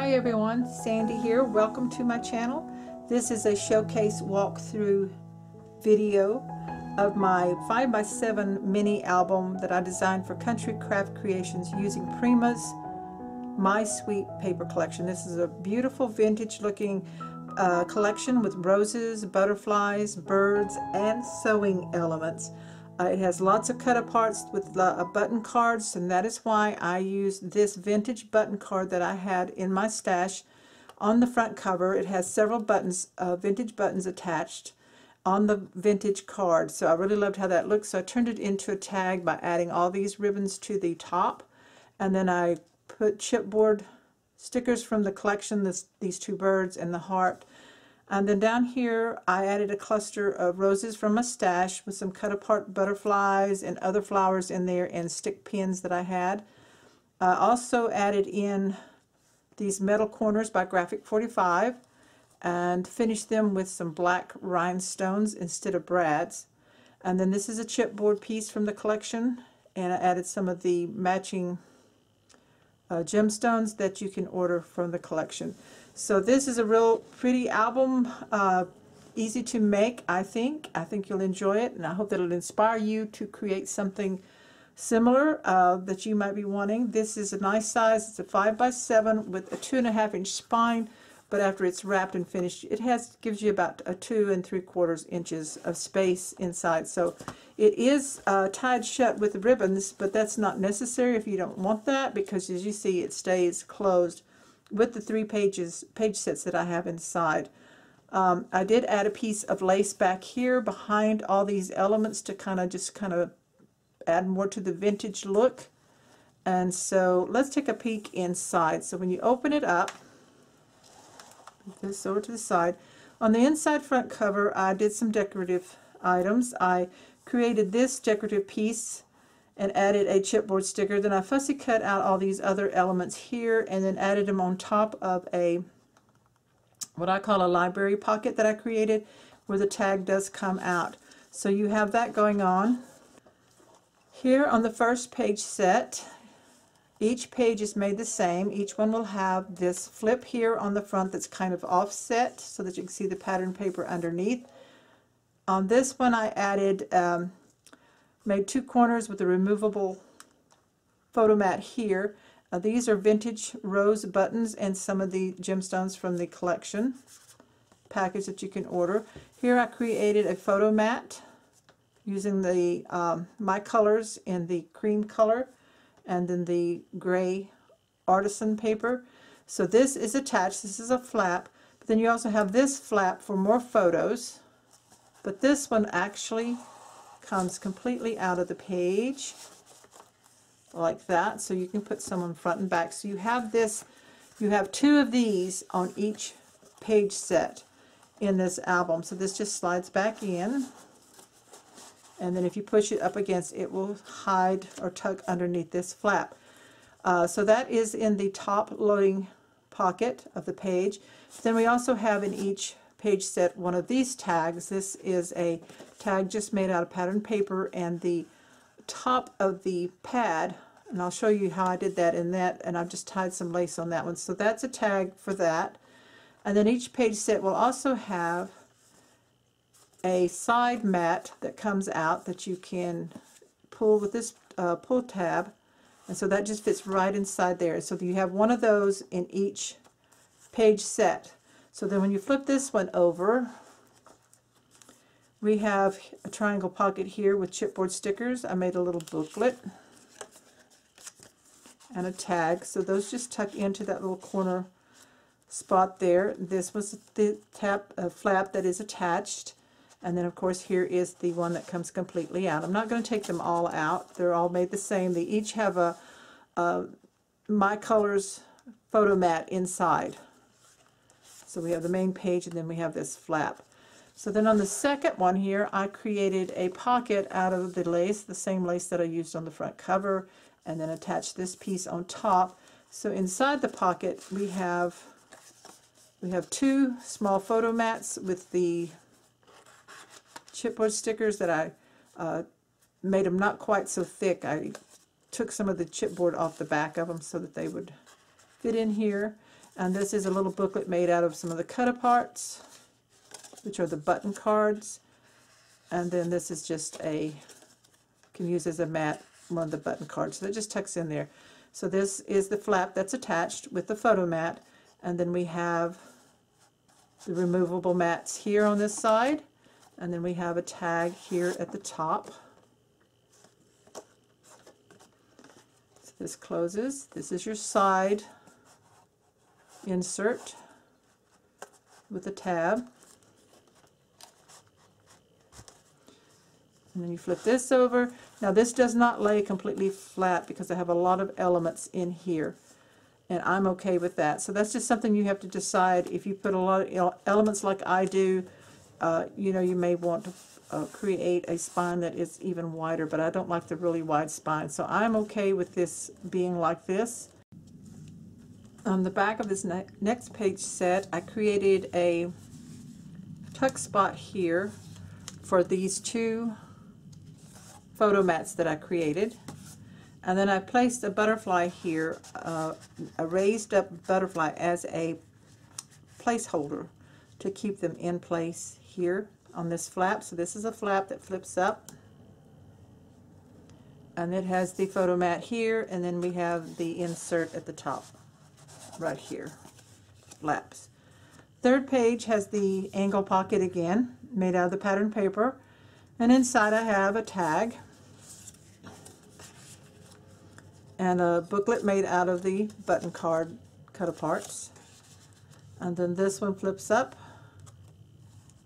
Hi everyone, Sandy here. Welcome to my channel. This is a showcase walkthrough video of my 5x7 mini album that I designed for Country Craft Creations using Prima's My Sweet paper collection. This is a beautiful vintage looking uh, collection with roses, butterflies, birds, and sewing elements. Uh, it has lots of cut aparts with uh, button cards and that is why I used this vintage button card that I had in my stash on the front cover. It has several buttons, uh, vintage buttons attached on the vintage card. So I really loved how that looks. So I turned it into a tag by adding all these ribbons to the top. And then I put chipboard stickers from the collection, this, these two birds and the heart and then down here, I added a cluster of roses from a stash with some cut apart butterflies and other flowers in there and stick pins that I had. I also added in these metal corners by Graphic 45 and finished them with some black rhinestones instead of brads. And then this is a chipboard piece from the collection and I added some of the matching uh, gemstones that you can order from the collection. So this is a real pretty album, uh, easy to make, I think. I think you'll enjoy it, and I hope that it'll inspire you to create something similar uh, that you might be wanting. This is a nice size. It's a 5 by 7 with a 2.5 inch spine, but after it's wrapped and finished, it has gives you about a 2 and 3 quarters inches of space inside. So it is uh, tied shut with ribbons, but that's not necessary if you don't want that because as you see, it stays closed with the three pages page sets that I have inside. Um, I did add a piece of lace back here behind all these elements to kind of just kind of add more to the vintage look. And so let's take a peek inside. So when you open it up, this over to the side, on the inside front cover I did some decorative items. I created this decorative piece and added a chipboard sticker. Then I fussy cut out all these other elements here and then added them on top of a what I call a library pocket that I created where the tag does come out. So you have that going on. Here on the first page set, each page is made the same. Each one will have this flip here on the front that's kind of offset so that you can see the pattern paper underneath. On this one I added um, Made two corners with a removable photo mat here. Uh, these are vintage rose buttons and some of the gemstones from the collection package that you can order. Here I created a photo mat using the um, my colors in the cream color and then the gray artisan paper. So this is attached. This is a flap. But then you also have this flap for more photos. But this one actually comes completely out of the page like that. So you can put some on front and back. So you have this you have two of these on each page set in this album. So this just slides back in. And then if you push it up against it will hide or tuck underneath this flap. Uh, so that is in the top loading pocket of the page. Then we also have in each page set one of these tags. This is a tag just made out of pattern paper and the top of the pad, and I'll show you how I did that in that, and I've just tied some lace on that one. So that's a tag for that. And then each page set will also have a side mat that comes out that you can pull with this uh, pull tab. And so that just fits right inside there. So you have one of those in each page set. So then when you flip this one over, we have a triangle pocket here with chipboard stickers. I made a little booklet and a tag. So those just tuck into that little corner spot there. This was the tap uh, flap that is attached. And then of course here is the one that comes completely out. I'm not going to take them all out. They're all made the same. They each have a, a My Colors photo mat inside. So we have the main page and then we have this flap. So then on the second one here, I created a pocket out of the lace, the same lace that I used on the front cover, and then attached this piece on top. So inside the pocket, we have we have two small photo mats with the chipboard stickers that I uh, made them not quite so thick. I took some of the chipboard off the back of them so that they would fit in here. And this is a little booklet made out of some of the cut-aparts, which are the button cards. And then this is just a, can use as a mat, one of the button cards. So that just tucks in there. So this is the flap that's attached with the photo mat. And then we have the removable mats here on this side. And then we have a tag here at the top. So this closes. This is your side insert with a tab. And then you flip this over. Now this does not lay completely flat because I have a lot of elements in here. And I'm okay with that. So that's just something you have to decide. If you put a lot of elements like I do, uh, you know, you may want to uh, create a spine that is even wider, but I don't like the really wide spine. So I'm okay with this being like this. On the back of this ne next page set, I created a tuck spot here for these two photo mats that I created. And then I placed a butterfly here, uh, a raised up butterfly as a placeholder to keep them in place here on this flap. So this is a flap that flips up. And it has the photo mat here, and then we have the insert at the top, right here, flaps. Third page has the angle pocket again, made out of the pattern paper. And inside I have a tag and a booklet made out of the button card cut aparts. And then this one flips up.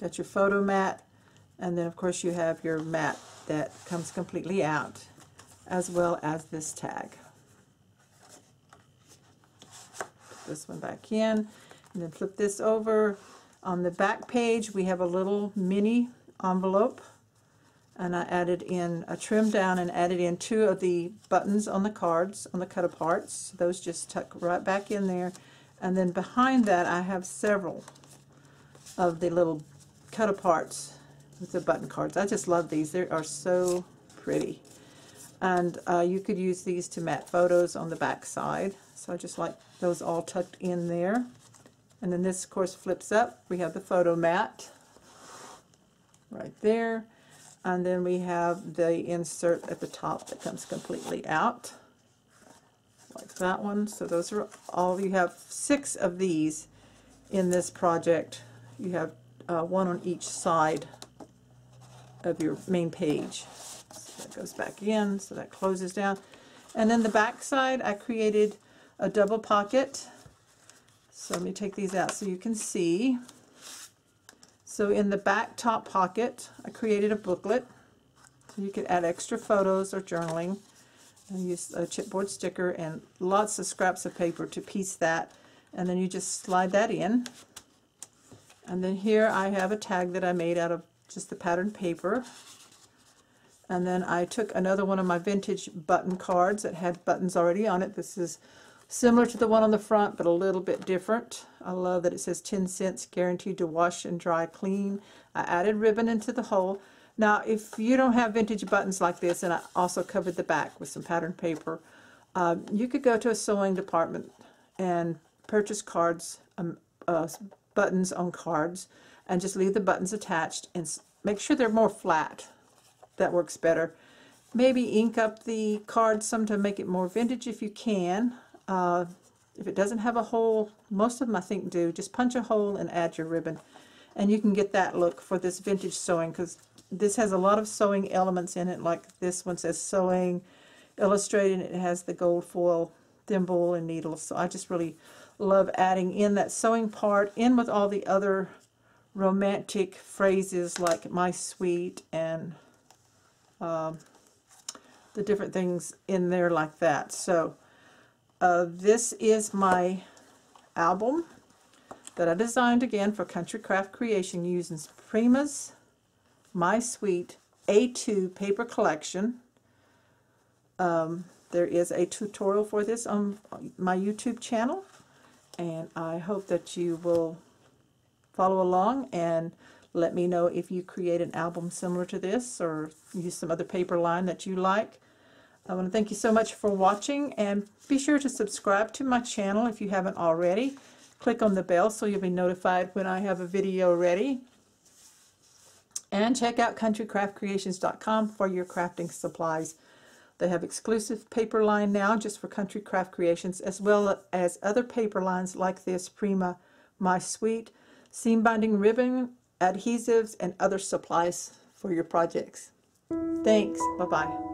Got your photo mat. And then of course you have your mat that comes completely out as well as this tag. Put this one back in and then flip this over. On the back page we have a little mini envelope and I added in, I trimmed down and added in two of the buttons on the cards, on the cut aparts. Those just tuck right back in there. And then behind that I have several of the little cut aparts with the button cards. I just love these. They are so pretty. And uh, you could use these to mat photos on the back side. So I just like those all tucked in there. And then this, of course, flips up. We have the photo mat right there. And then we have the insert at the top that comes completely out, like that one. So those are all, you have six of these in this project. You have uh, one on each side of your main page. So that goes back in, so that closes down. And then the back side, I created a double pocket. So let me take these out so you can see. So in the back top pocket, I created a booklet. So you could add extra photos or journaling. I used a chipboard sticker and lots of scraps of paper to piece that. And then you just slide that in. And then here I have a tag that I made out of just the patterned paper. And then I took another one of my vintage button cards that had buttons already on it. This is Similar to the one on the front, but a little bit different. I love that it says 10 cents guaranteed to wash and dry clean. I added ribbon into the hole. Now, if you don't have vintage buttons like this, and I also covered the back with some pattern paper, um, you could go to a sewing department and purchase cards, um, uh, buttons on cards, and just leave the buttons attached and make sure they're more flat. That works better. Maybe ink up the card some to make it more vintage if you can. Uh, if it doesn't have a hole, most of them I think do, just punch a hole and add your ribbon. And you can get that look for this vintage sewing because this has a lot of sewing elements in it, like this one says sewing illustrated. It has the gold foil thimble and needles. So I just really love adding in that sewing part in with all the other romantic phrases like my sweet and um, the different things in there like that. So uh, this is my album that I designed again for Country Craft Creation using Prima's My Sweet A2 paper collection. Um, there is a tutorial for this on my YouTube channel. and I hope that you will follow along and let me know if you create an album similar to this or use some other paper line that you like. I want to thank you so much for watching and be sure to subscribe to my channel if you haven't already. Click on the bell so you'll be notified when I have a video ready. And check out countrycraftcreations.com for your crafting supplies. They have exclusive paper line now just for Country Craft Creations as well as other paper lines like this Prima My Sweet, seam binding ribbon, adhesives, and other supplies for your projects. Thanks. Bye-bye.